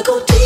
wanna go deep.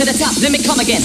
to the top, let me come again.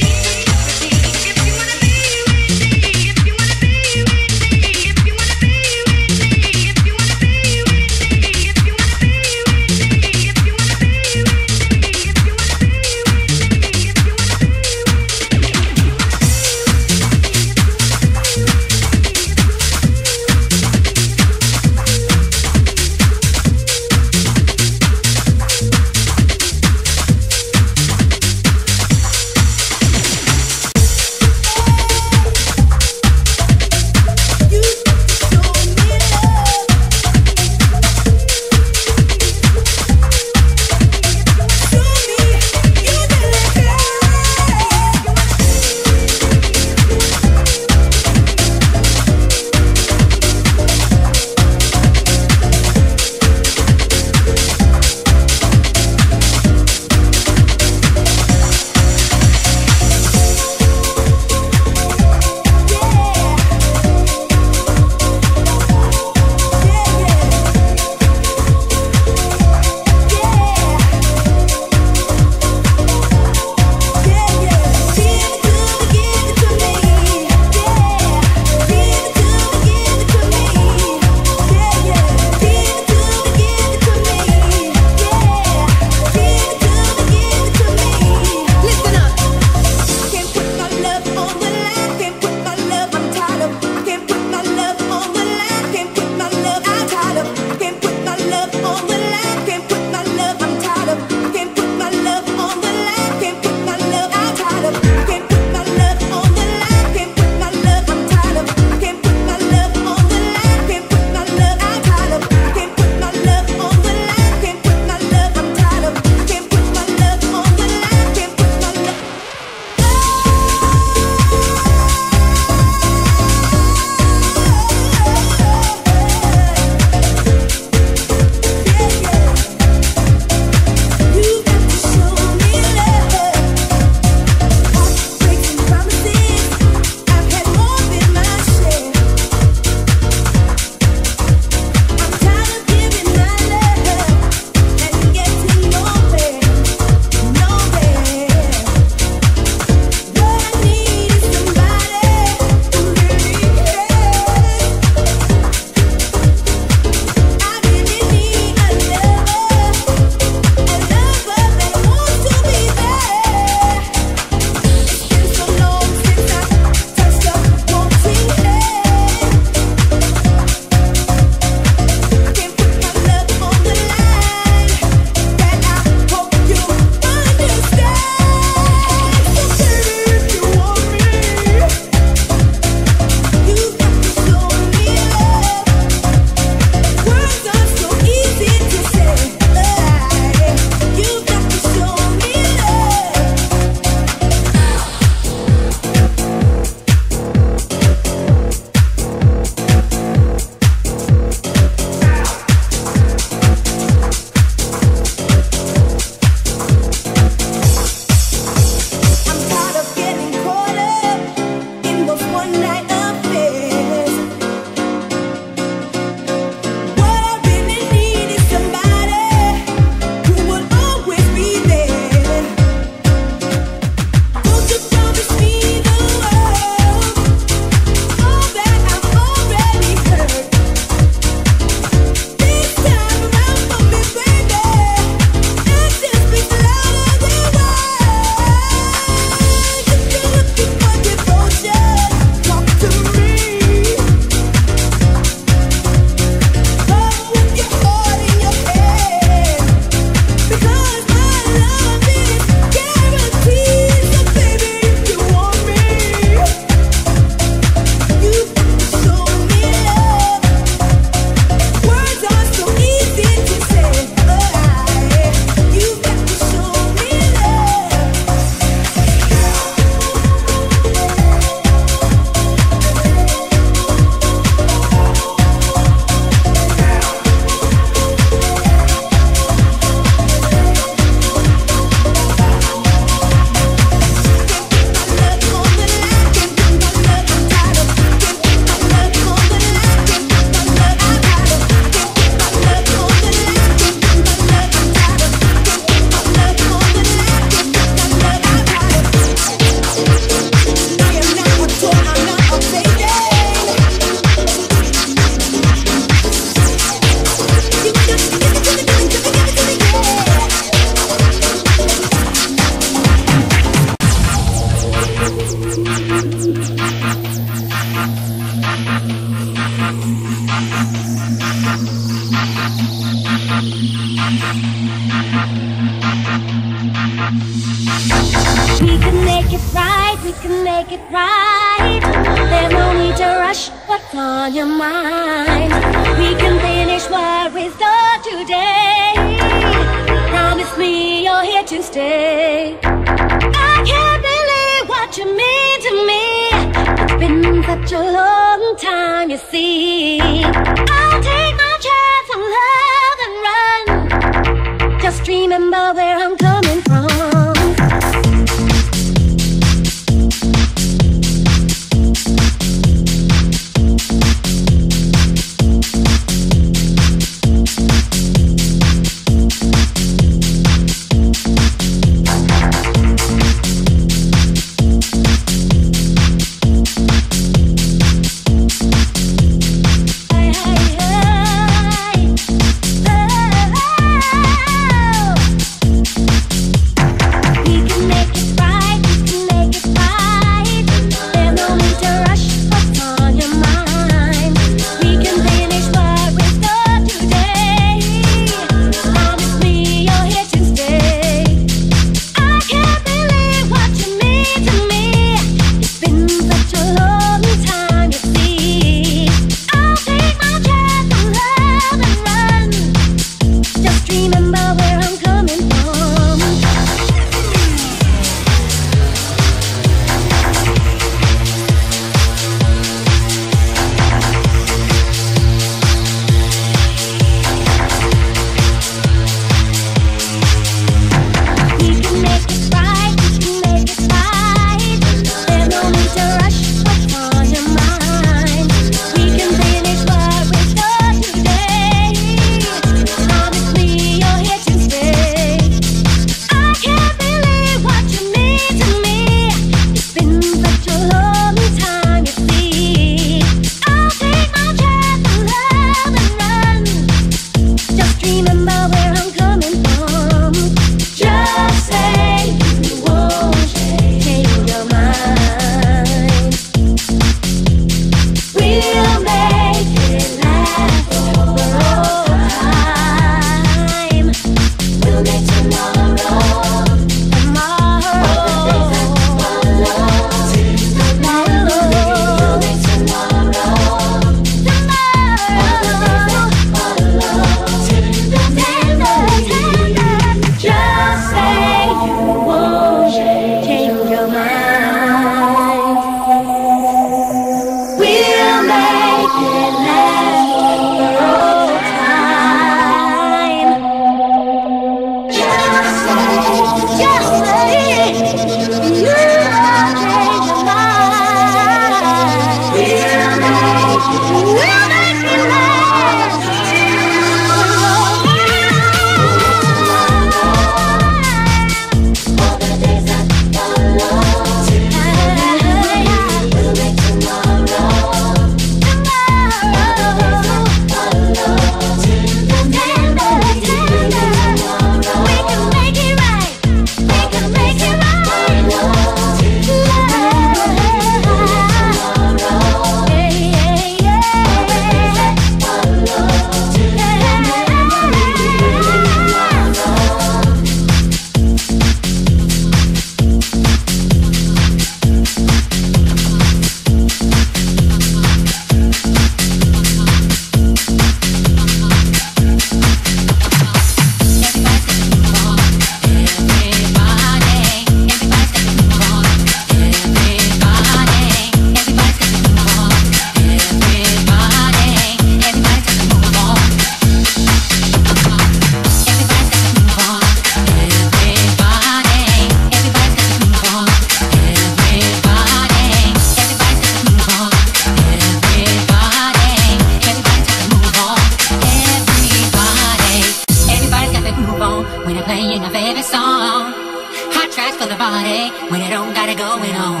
Hot tracks for the body when it don't got it going on.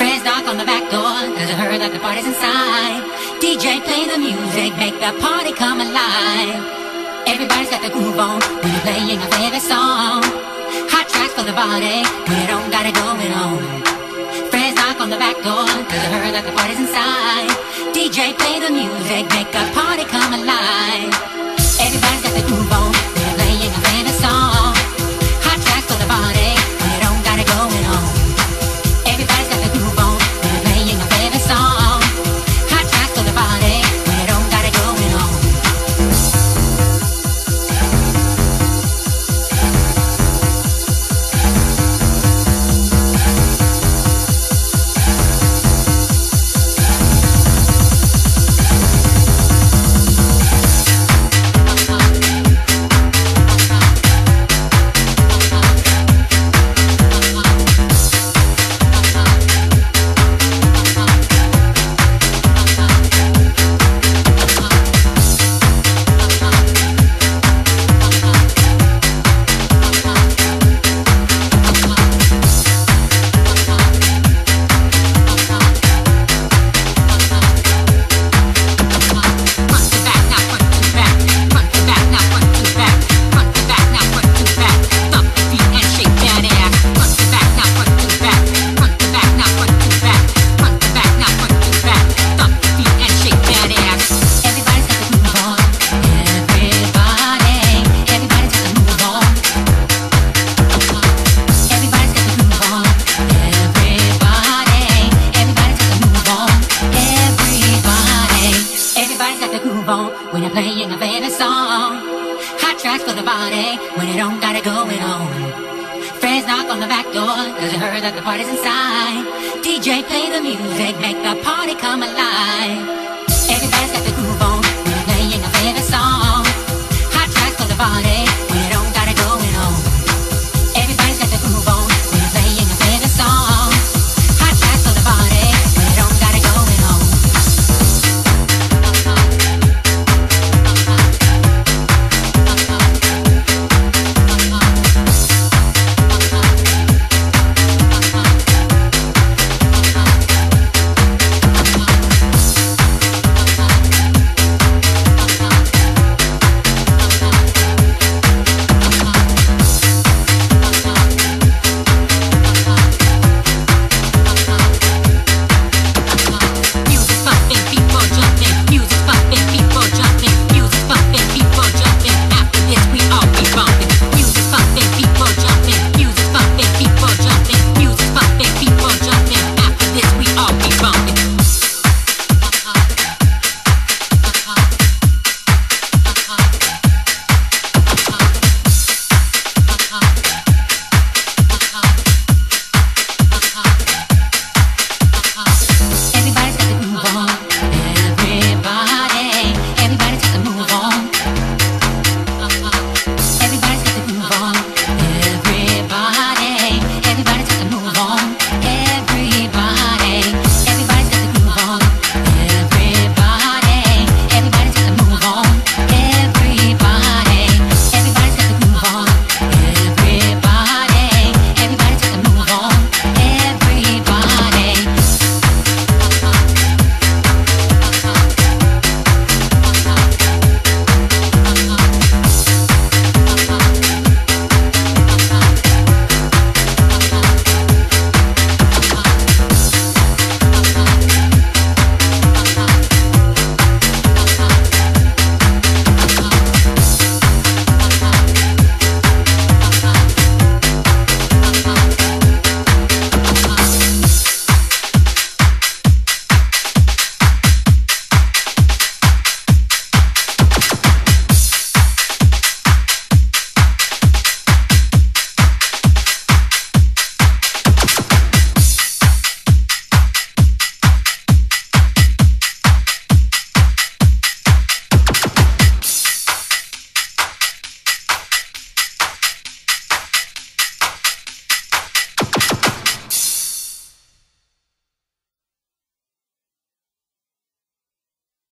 Friends knock on the back door, cause I heard that the party's inside. DJ play the music, make the party come alive. Everybody's got the groove on when you're playing your favorite song. Hot tracks for the body when it don't got it going on. Friends knock on the back door, cause I heard that the party's inside. DJ play the music, make the party come alive.